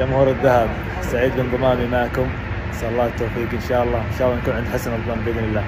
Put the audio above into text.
جمهور الذهب سعيد بانضمامي معكم. نسال الله التوفيق. إن شاء الله. إن شاء الله نكون عند حسن الظن بإذن الله.